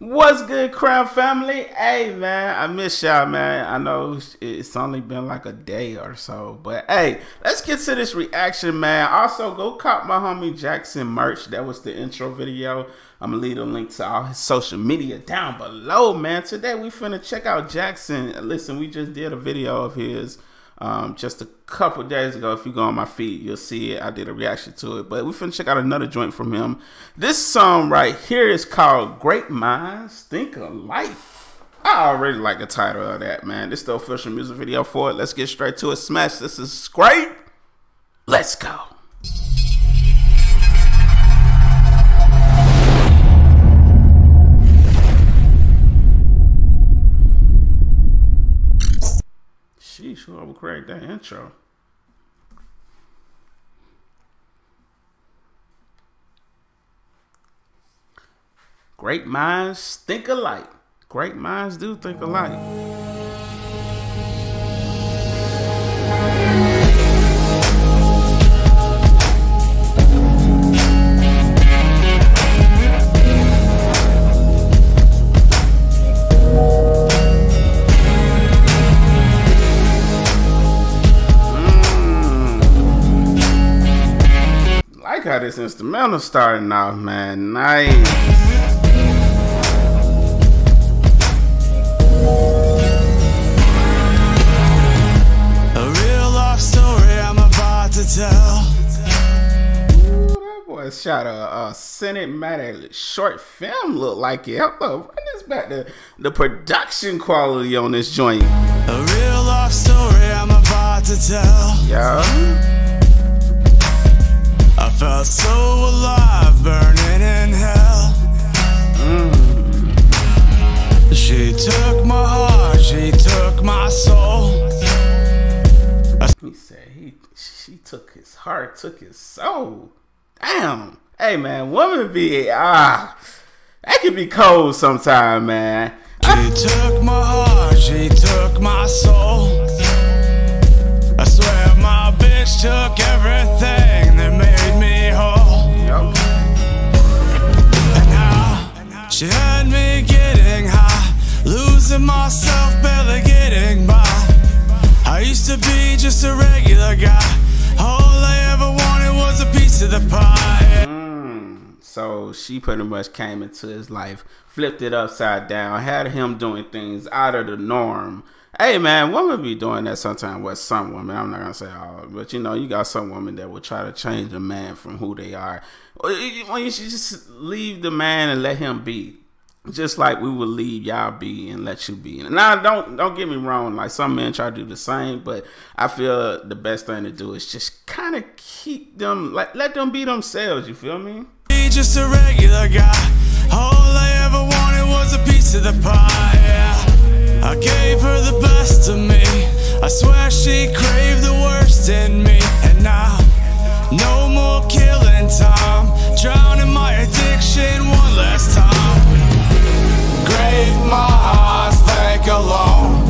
What's good, Crown Family? Hey, man, I miss y'all, man. I know it's only been like a day or so, but hey, let's get to this reaction, man. Also, go cop my homie Jackson merch. That was the intro video. I'm gonna leave a link to all his social media down below, man. Today we finna check out Jackson. Listen, we just did a video of his um, just a couple days ago. If you go on my feed, you'll see it. I did a reaction to it. But we finna check out another joint from him. This song right here is called Great Minds Think Alike. I already like the title of that, man. This is the official music video for it. Let's get straight to it. Smash. This is great. Let's go. Sheesh, whoever create that intro. Great minds think alike. Great minds do think alike. How this instrumental starting off, man. Nice. A real life story I'm about to tell. That boy shot a, a cinematic short film look like it. Up, run this back to the production quality on this joint. A real life story I'm about to tell. Yeah. Felt so alive, burning in hell. Mm. She took my heart, she took my soul. He said he she took his heart, took his soul. Damn. Hey man, woman be ah that can be cold sometime, man. She took my heart, she took my soul. She had me getting high, losing myself, barely getting by. I used to be just a regular guy. All I ever wanted was a piece of the pie. Mm, so she pretty much came into his life, flipped it upside down, had him doing things out of the norm. Hey man, women be doing that sometimes with some women. I'm not gonna say all, but you know, you got some women that will try to change a man from who they are. When you should just leave the man and let him be. Just like we would leave y'all be and let you be. Now don't don't get me wrong, like some men try to do the same, but I feel the best thing to do is just kind of keep them like let them be themselves, you feel me? Just a regular guy. All I ever wanted was a piece of the pie. Yeah. I gave her the best of me. I swear she craved the worst in me. And now, no more killing time. Drowning my addiction one last time. Great minds think alone.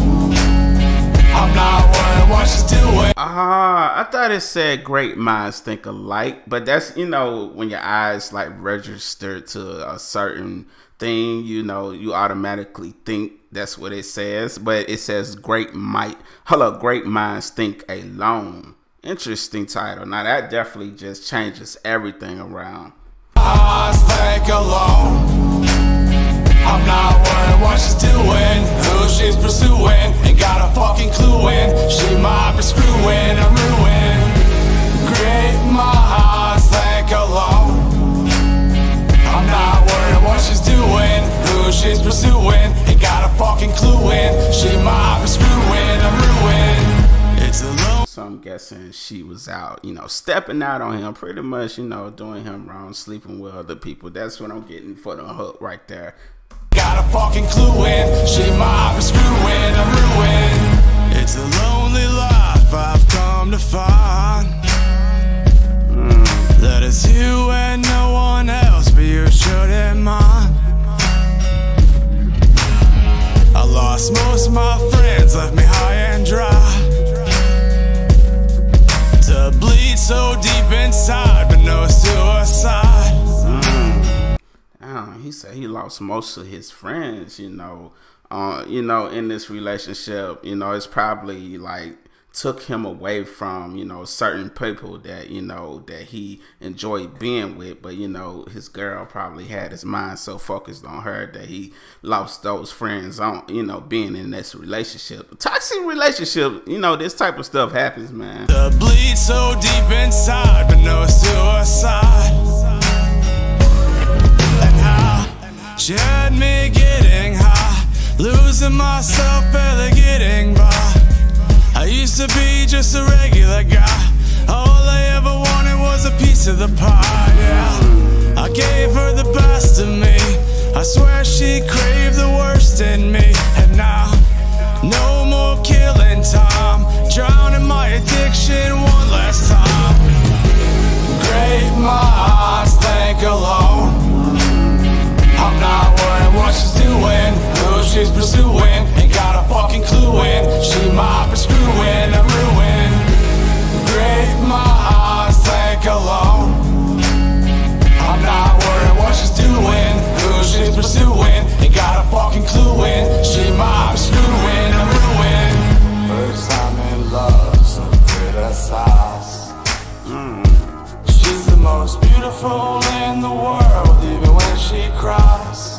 I'm not worried what she's doing. Ah, I thought it said great minds think alike, but that's you know when your eyes like register to a certain thing, you know, you automatically think that's what it says, but it says great might. Hello, great minds think alone. Interesting title. Now that definitely just changes everything around. Eyes think alone. I'm not worried what she's doing, who she's pursuing. Ain't got a fucking clue in. She might be screwing, I'm ruined. Great minds She might be screwing, I'm ruined. It's alone. So I'm guessing she was out, you know, stepping out on him, pretty much, you know, doing him wrong, sleeping with other people. That's what I'm getting for the hook right there got a fucking clue in She might be screwing, I'm ruined It's a lonely life I've come to find mm. That it's you and no one else But you shouldn't mind Left me high and dry To bleed so deep inside But no suicide Damn, he said he lost most of his friends. You know, uh, you know, in this relationship, you know, it's probably like took him away from you know certain people that you know that he enjoyed being with. But you know his girl probably had his mind so focused on her that he lost those friends on you know being in this relationship. Toxic relationship you know this type of stuff happens man. The bleed so deep inside but no suicide losing myself barely getting just a regular guy. All I ever wanted was a piece of the pie, yeah. I gave her the best of me. I swear she craved the worst in me. And now, no more killing time. Drowning most beautiful in the world Even when she cries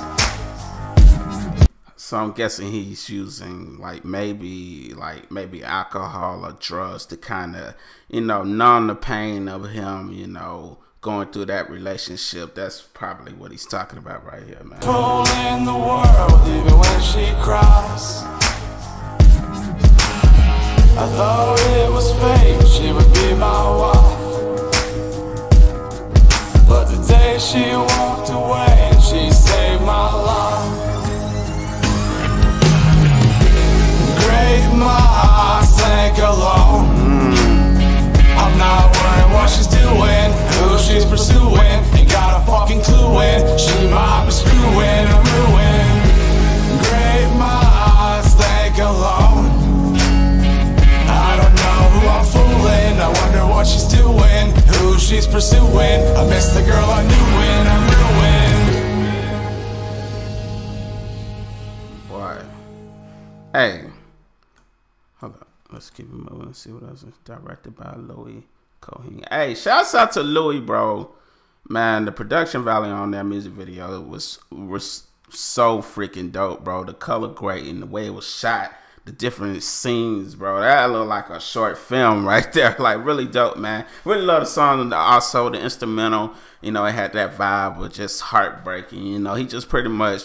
so I'm guessing he's using like maybe like maybe alcohol or drugs to kind of you know numb the pain of him, you know, going through that relationship. That's probably what he's talking about right here, man. in the world, even when she cries. I thought it was she would be my wife. She walked away, and she saved my life. Great minds think alone. Mm. I'm not worrying what she's doing, who she's pursuing. Ain't got a fucking clue in. She might be screwing Hey. Hold up. Let's keep it moving and see what else is directed by Louis Cohen. Hey, shouts out to Louis, bro. Man, the production value on that music video was was so freaking dope, bro. The color grading, the way it was shot, the different scenes, bro. That looked like a short film right there. Like really dope, man. Really love the song. And also, the instrumental, you know, it had that vibe of just heartbreaking. You know, he just pretty much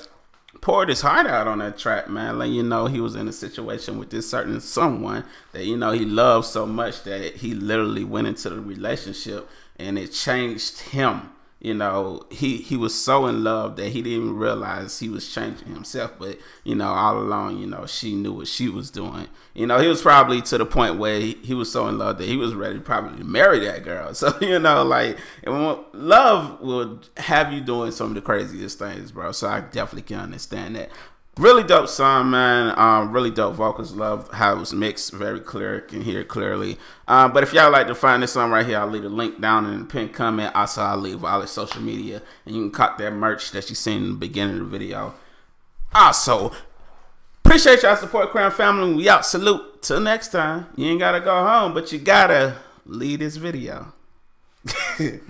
poured his heart out on that track, man. Like you know, he was in a situation with this certain someone that you know he loved so much that he literally went into the relationship and it changed him. You know, he he was so in love that he didn't even realize he was changing himself. But you know, all along, you know, she knew what she was doing. You know, he was probably to the point where he, he was so in love that he was ready probably to marry that girl. So you know, mm-hmm. like love will have you doing some of the craziest things, bro. So I definitely can understand that. Really dope song, man. Um, really dope vocals. Love how it was mixed. Very clear. Can hear it clearly. Um, but if y'all like to find this song right here, I'll leave a link down in the pinned comment. Also, I'll leave all the social media. And you can cop that merch that you seen in the beginning of the video. Also, appreciate y'all support, Crown Family. We out. Salute. Till next time. You ain't got to go home, but you got to leave this video.